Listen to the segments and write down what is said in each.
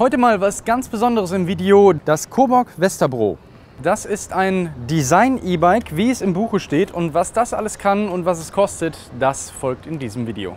Heute mal was ganz Besonderes im Video, das Coburg Vesterbro. Das ist ein Design-E-Bike, wie es im Buche steht und was das alles kann und was es kostet, das folgt in diesem Video.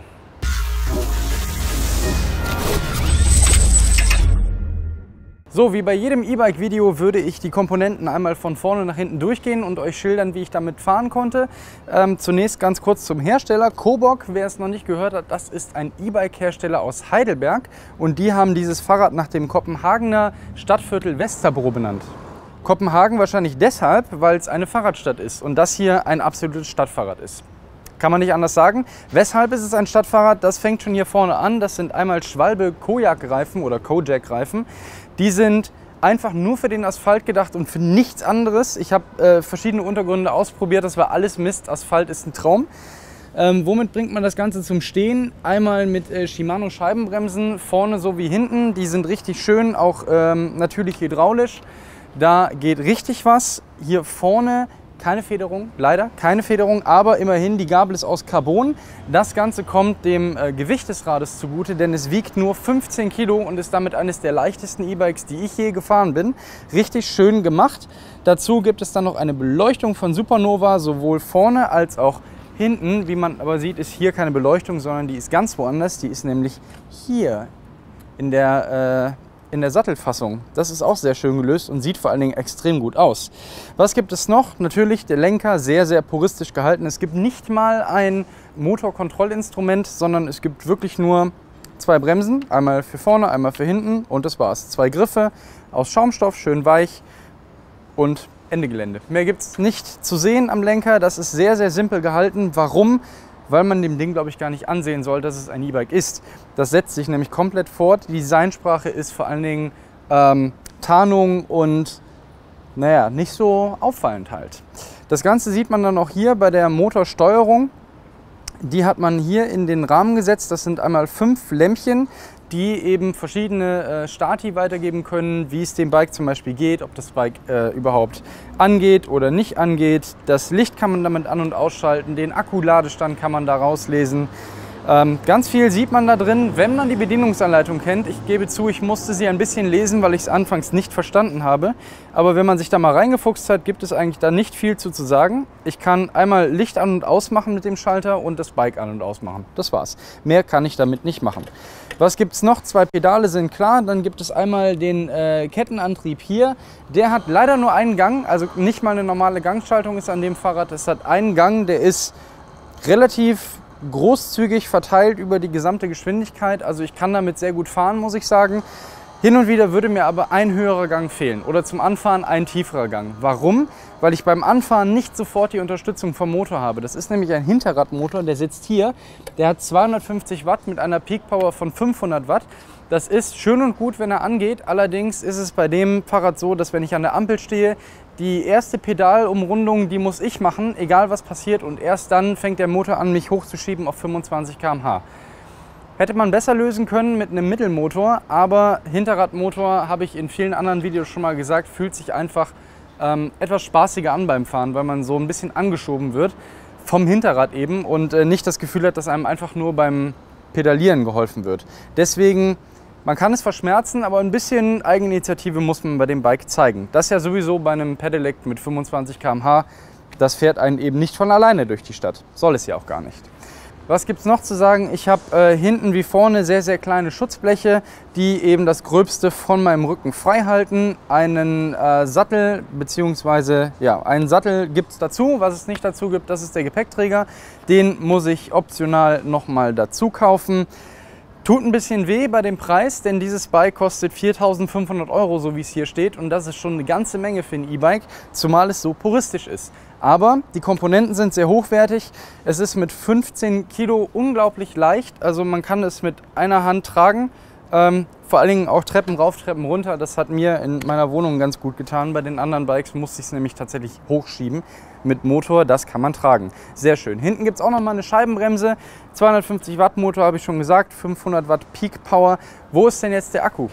So, wie bei jedem E-Bike-Video würde ich die Komponenten einmal von vorne nach hinten durchgehen und euch schildern, wie ich damit fahren konnte. Ähm, zunächst ganz kurz zum Hersteller. Kobok, wer es noch nicht gehört hat, das ist ein E-Bike-Hersteller aus Heidelberg und die haben dieses Fahrrad nach dem Kopenhagener Stadtviertel Westerbro benannt. Kopenhagen wahrscheinlich deshalb, weil es eine Fahrradstadt ist und das hier ein absolutes Stadtfahrrad ist. Kann man nicht anders sagen. Weshalb ist es ein Stadtfahrrad? Das fängt schon hier vorne an. Das sind einmal Schwalbe Kojak-Reifen oder Kojak-Reifen. Die sind einfach nur für den Asphalt gedacht und für nichts anderes. Ich habe äh, verschiedene Untergründe ausprobiert, das war alles Mist. Asphalt ist ein Traum. Ähm, womit bringt man das Ganze zum Stehen? Einmal mit äh, Shimano Scheibenbremsen, vorne so wie hinten. Die sind richtig schön, auch ähm, natürlich hydraulisch. Da geht richtig was. Hier vorne keine Federung, leider keine Federung, aber immerhin die Gabel ist aus Carbon. Das Ganze kommt dem äh, Gewicht des Rades zugute, denn es wiegt nur 15 Kilo und ist damit eines der leichtesten E-Bikes, die ich je gefahren bin. Richtig schön gemacht. Dazu gibt es dann noch eine Beleuchtung von Supernova, sowohl vorne als auch hinten. Wie man aber sieht, ist hier keine Beleuchtung, sondern die ist ganz woanders. Die ist nämlich hier in der äh, in der Sattelfassung. Das ist auch sehr schön gelöst und sieht vor allen Dingen extrem gut aus. Was gibt es noch? Natürlich der Lenker, sehr, sehr puristisch gehalten. Es gibt nicht mal ein Motorkontrollinstrument, sondern es gibt wirklich nur zwei Bremsen, einmal für vorne, einmal für hinten und das war's. Zwei Griffe aus Schaumstoff, schön weich und Ende Gelände. Mehr gibt es nicht zu sehen am Lenker. Das ist sehr, sehr simpel gehalten. Warum? Weil man dem Ding, glaube ich, gar nicht ansehen soll, dass es ein E-Bike ist. Das setzt sich nämlich komplett fort. Die Designsprache ist vor allen Dingen ähm, Tarnung und naja, nicht so auffallend halt. Das Ganze sieht man dann auch hier bei der Motorsteuerung. Die hat man hier in den Rahmen gesetzt. Das sind einmal fünf Lämpchen, die eben verschiedene äh, Stati weitergeben können, wie es dem Bike zum Beispiel geht, ob das Bike äh, überhaupt angeht oder nicht angeht. Das Licht kann man damit an- und ausschalten, den Akkuladestand kann man da rauslesen. Ähm, ganz viel sieht man da drin, wenn man die Bedienungsanleitung kennt. Ich gebe zu, ich musste sie ein bisschen lesen, weil ich es anfangs nicht verstanden habe. Aber wenn man sich da mal reingefuchst hat, gibt es eigentlich da nicht viel zu, zu sagen. Ich kann einmal Licht an- und ausmachen mit dem Schalter und das Bike an- und ausmachen. Das war's. Mehr kann ich damit nicht machen. Was gibt es noch? Zwei Pedale sind klar. Dann gibt es einmal den äh, Kettenantrieb hier. Der hat leider nur einen Gang, also nicht mal eine normale Gangschaltung ist an dem Fahrrad. Es hat einen Gang, der ist relativ großzügig verteilt über die gesamte Geschwindigkeit. Also ich kann damit sehr gut fahren, muss ich sagen. Hin und wieder würde mir aber ein höherer Gang fehlen oder zum Anfahren ein tieferer Gang. Warum? Weil ich beim Anfahren nicht sofort die Unterstützung vom Motor habe. Das ist nämlich ein Hinterradmotor, der sitzt hier. Der hat 250 Watt mit einer Peak Power von 500 Watt. Das ist schön und gut, wenn er angeht. Allerdings ist es bei dem Fahrrad so, dass wenn ich an der Ampel stehe, die erste Pedalumrundung, die muss ich machen, egal was passiert. Und erst dann fängt der Motor an, mich hochzuschieben auf 25 km/h. Hätte man besser lösen können mit einem Mittelmotor, aber Hinterradmotor, habe ich in vielen anderen Videos schon mal gesagt, fühlt sich einfach ähm, etwas spaßiger an beim Fahren, weil man so ein bisschen angeschoben wird vom Hinterrad eben und äh, nicht das Gefühl hat, dass einem einfach nur beim Pedalieren geholfen wird. Deswegen, man kann es verschmerzen, aber ein bisschen Eigeninitiative muss man bei dem Bike zeigen. Das ja sowieso bei einem Pedelec mit 25 km/h, das fährt einen eben nicht von alleine durch die Stadt. Soll es ja auch gar nicht. Was gibt es noch zu sagen? Ich habe äh, hinten wie vorne sehr, sehr kleine Schutzbleche, die eben das Gröbste von meinem Rücken frei halten. Einen äh, Sattel, beziehungsweise ja, einen Sattel gibt es dazu. Was es nicht dazu gibt, das ist der Gepäckträger. Den muss ich optional nochmal dazu kaufen. Tut ein bisschen weh bei dem Preis, denn dieses Bike kostet 4.500 Euro, so wie es hier steht. Und das ist schon eine ganze Menge für ein E-Bike, zumal es so puristisch ist. Aber die Komponenten sind sehr hochwertig. Es ist mit 15 Kilo unglaublich leicht. Also man kann es mit einer Hand tragen. Ähm, vor allen Dingen auch Treppen rauf, Treppen runter. Das hat mir in meiner Wohnung ganz gut getan. Bei den anderen Bikes musste ich es nämlich tatsächlich hochschieben. Mit Motor, das kann man tragen. Sehr schön. Hinten gibt es auch noch mal eine Scheibenbremse. 250 Watt Motor habe ich schon gesagt, 500 Watt Peak Power. Wo ist denn jetzt der Akku?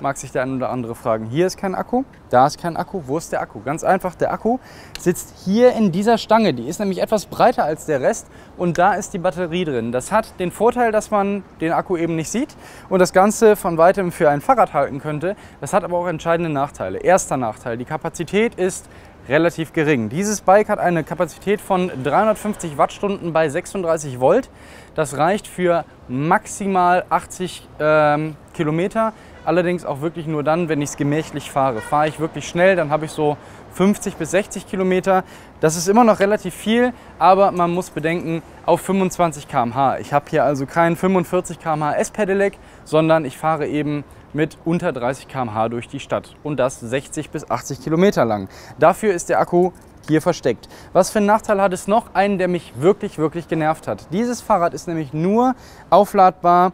Mag sich der eine oder andere fragen. Hier ist kein Akku, da ist kein Akku. Wo ist der Akku? Ganz einfach, der Akku sitzt hier in dieser Stange. Die ist nämlich etwas breiter als der Rest und da ist die Batterie drin. Das hat den Vorteil, dass man den Akku eben nicht sieht und das Ganze von weitem für ein Fahrrad halten könnte. Das hat aber auch entscheidende Nachteile. Erster Nachteil, die Kapazität ist relativ gering. Dieses Bike hat eine Kapazität von 350 Wattstunden bei 36 Volt. Das reicht für maximal 80 ähm, Kilometer. Allerdings auch wirklich nur dann, wenn ich es gemächlich fahre. Fahre ich wirklich schnell, dann habe ich so 50 bis 60 Kilometer. Das ist immer noch relativ viel, aber man muss bedenken, auf 25 km/h. Ich habe hier also kein 45 km/h S-Pedelec, sondern ich fahre eben mit unter 30 km/h durch die Stadt und das 60 bis 80 Kilometer lang. Dafür ist der Akku hier versteckt. Was für einen Nachteil hat es noch? Einen, der mich wirklich, wirklich genervt hat. Dieses Fahrrad ist nämlich nur aufladbar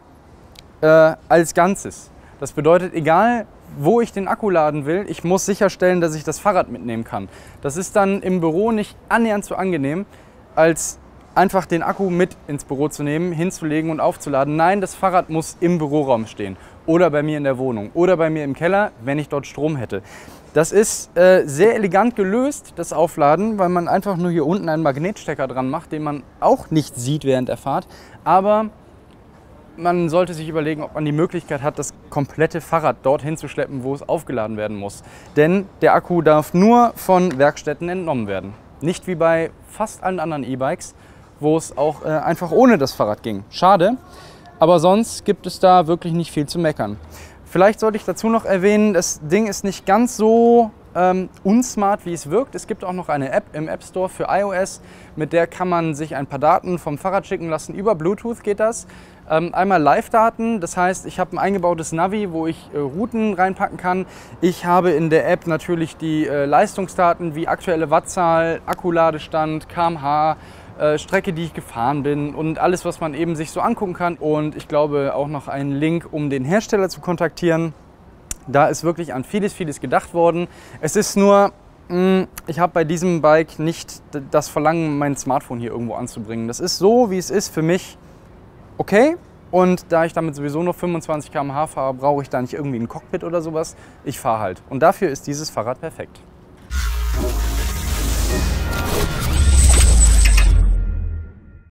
äh, als Ganzes. Das bedeutet, egal wo ich den Akku laden will, ich muss sicherstellen, dass ich das Fahrrad mitnehmen kann. Das ist dann im Büro nicht annähernd so angenehm, als einfach den Akku mit ins Büro zu nehmen, hinzulegen und aufzuladen. Nein, das Fahrrad muss im Büroraum stehen oder bei mir in der Wohnung oder bei mir im Keller, wenn ich dort Strom hätte. Das ist äh, sehr elegant gelöst, das Aufladen, weil man einfach nur hier unten einen Magnetstecker dran macht, den man auch nicht sieht während der Fahrt. Aber man sollte sich überlegen, ob man die Möglichkeit hat, das komplette Fahrrad dorthin zu schleppen, wo es aufgeladen werden muss. Denn der Akku darf nur von Werkstätten entnommen werden. Nicht wie bei fast allen anderen E-Bikes, wo es auch äh, einfach ohne das Fahrrad ging. Schade, aber sonst gibt es da wirklich nicht viel zu meckern. Vielleicht sollte ich dazu noch erwähnen, das Ding ist nicht ganz so ähm, unsmart, wie es wirkt. Es gibt auch noch eine App im App Store für iOS, mit der kann man sich ein paar Daten vom Fahrrad schicken lassen. Über Bluetooth geht das. Ähm, einmal Live-Daten, das heißt, ich habe ein eingebautes Navi, wo ich äh, Routen reinpacken kann. Ich habe in der App natürlich die äh, Leistungsdaten wie aktuelle Wattzahl, Akkuladestand, kmh, äh, Strecke, die ich gefahren bin und alles, was man eben sich so angucken kann. Und ich glaube auch noch einen Link, um den Hersteller zu kontaktieren. Da ist wirklich an vieles, vieles gedacht worden. Es ist nur, mh, mm, ich habe bei diesem Bike nicht das Verlangen, mein Smartphone hier irgendwo anzubringen. Das ist so, wie es ist, für mich okay. Und da ich damit sowieso nur 25 km/h fahre, brauche ich da nicht irgendwie ein Cockpit oder sowas. Ich fahre halt. Und dafür ist dieses Fahrrad perfekt.